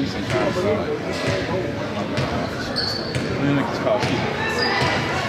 IRBs and concepts. Clinic is called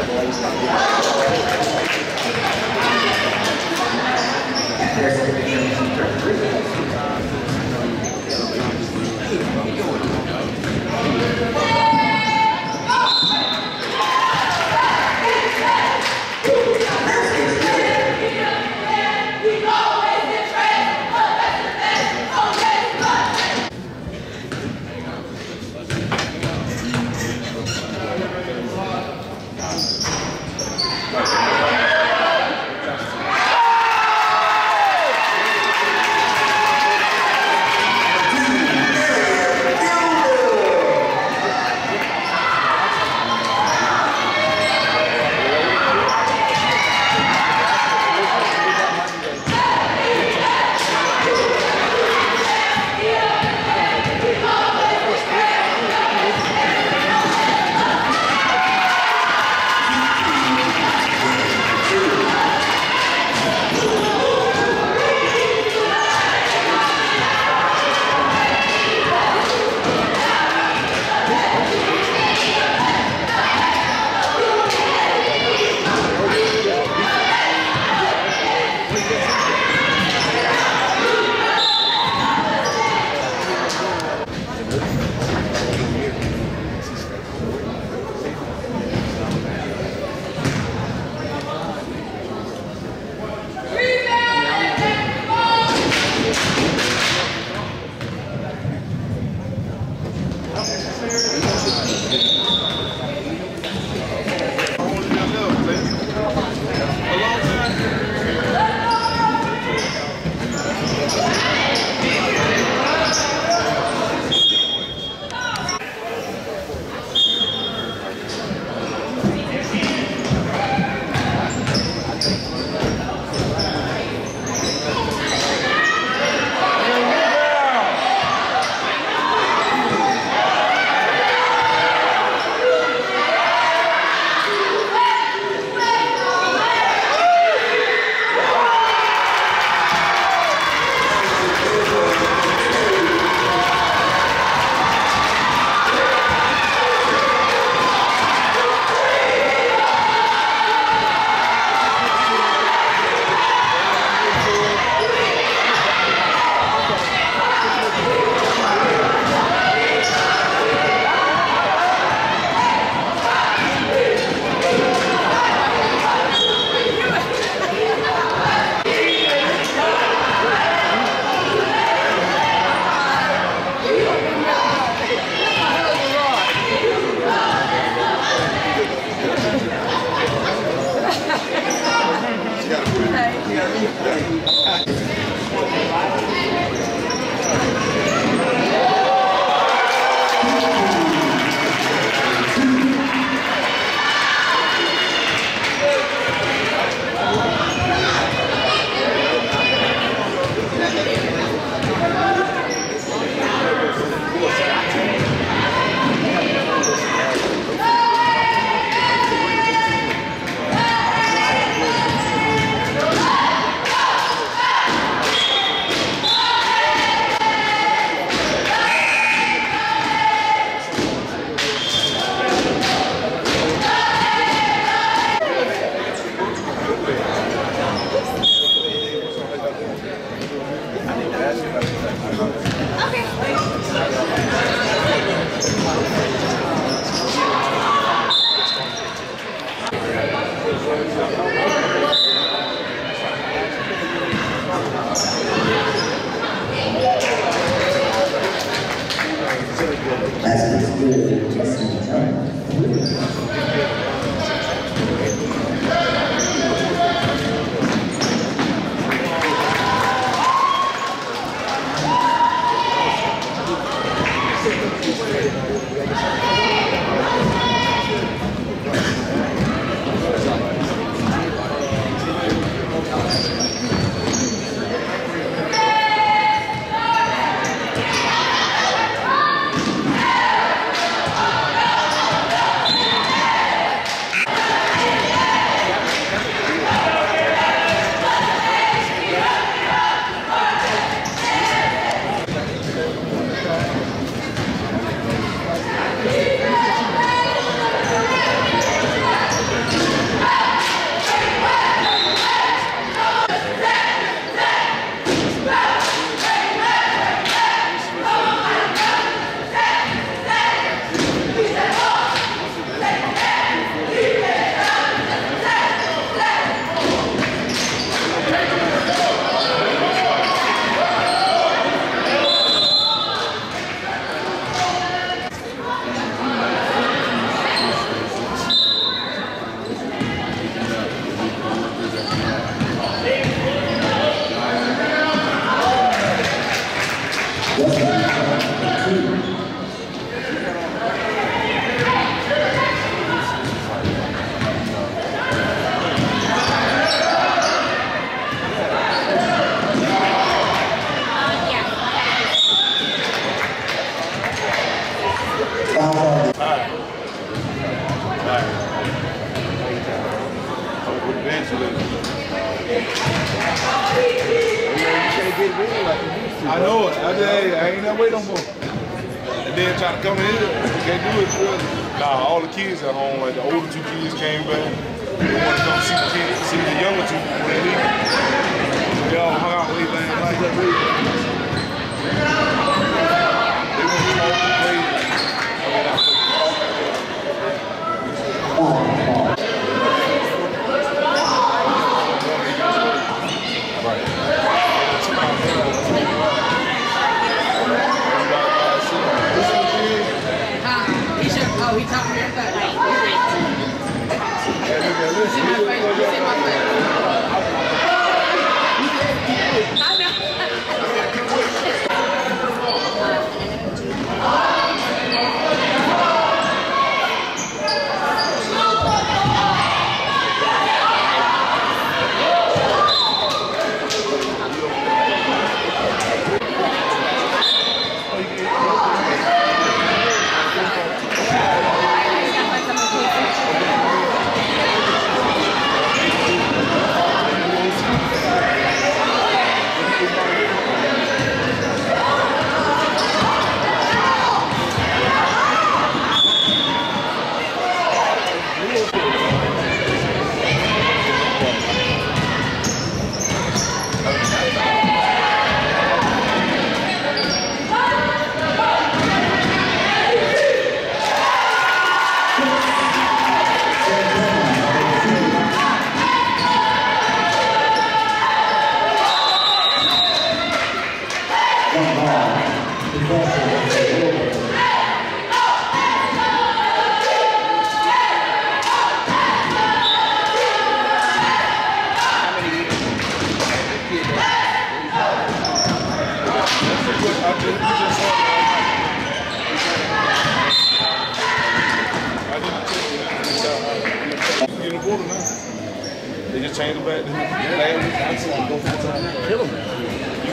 the boys.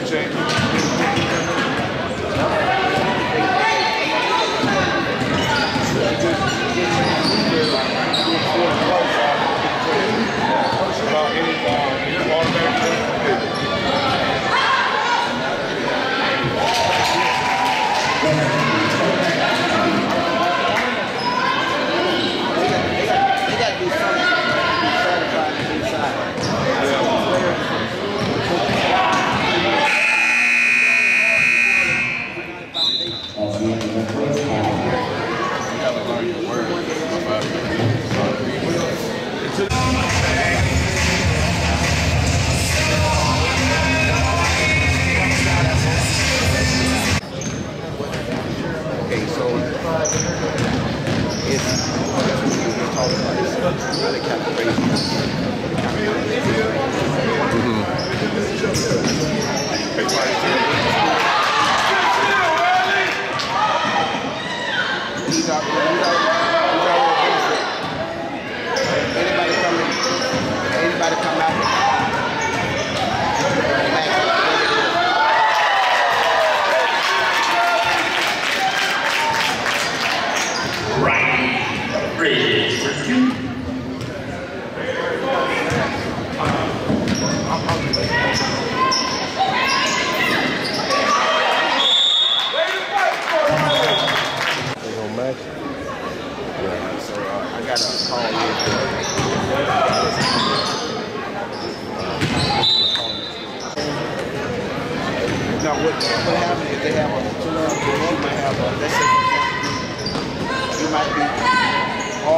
Change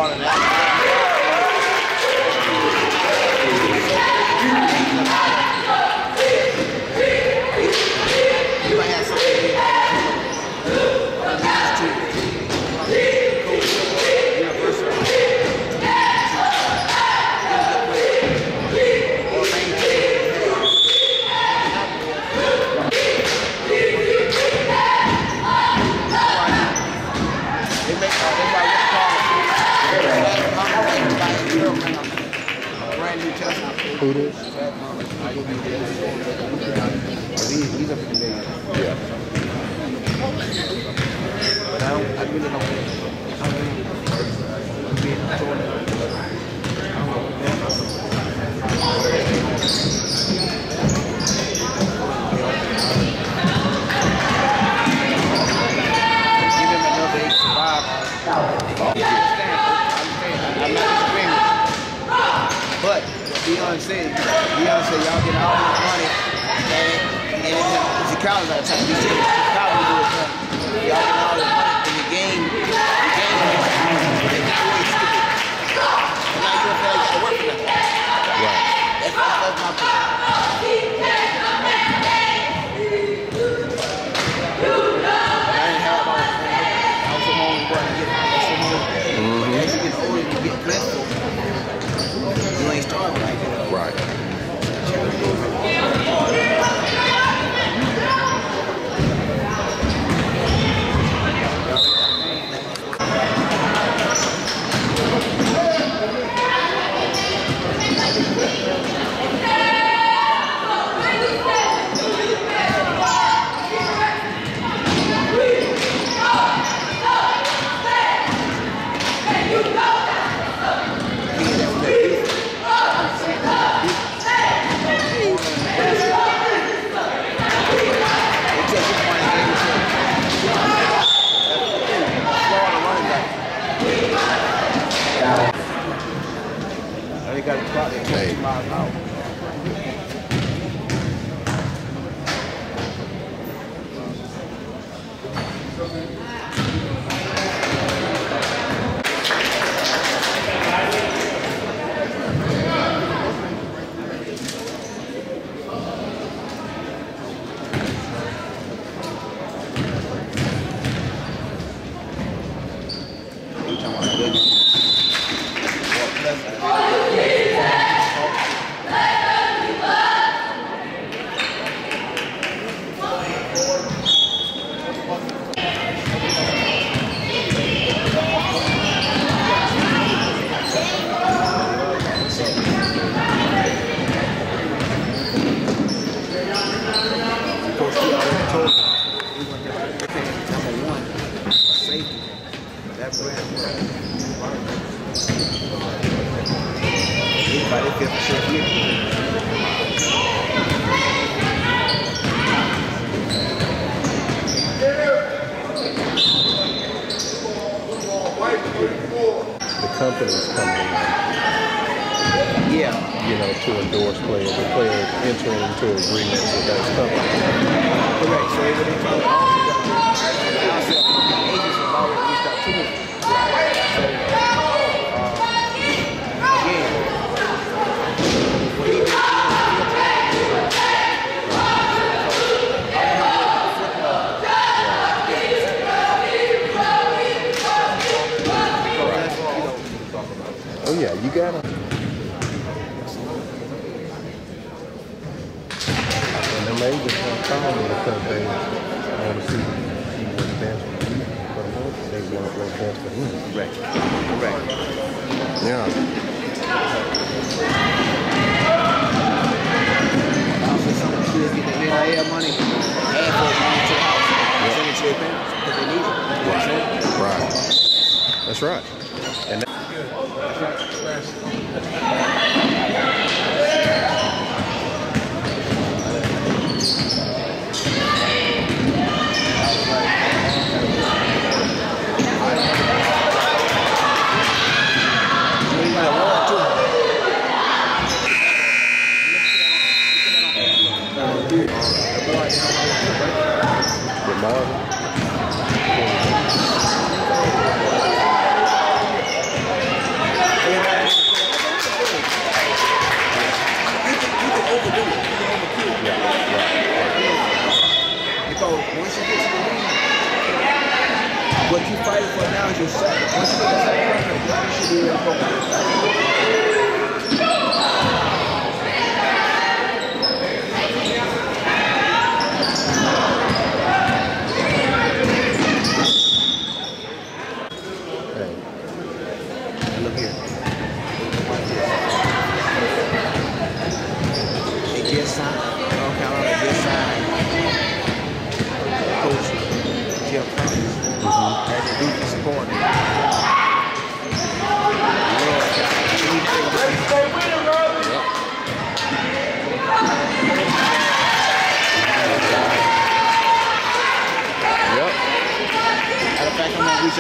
on it. said, Leon said, y'all get all this money, and, and Chicago's out of town. He said, Chicago do it, y'all get all this money.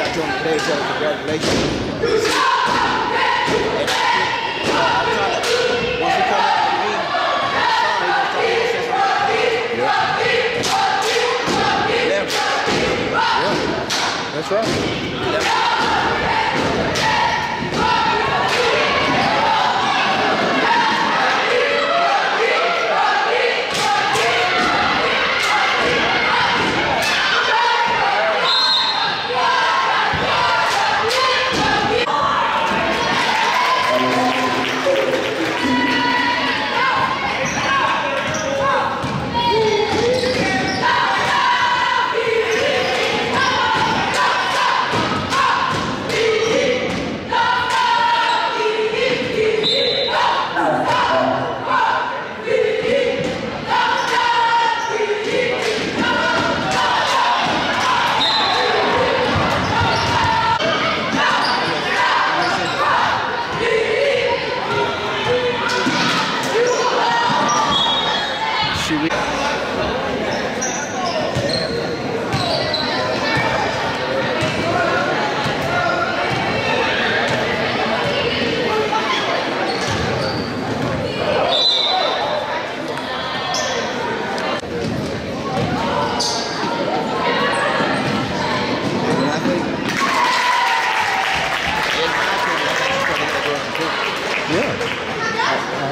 out to him today, tell him congratulations. That's right.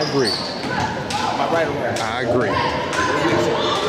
agree. Am I right or wrong? I agree.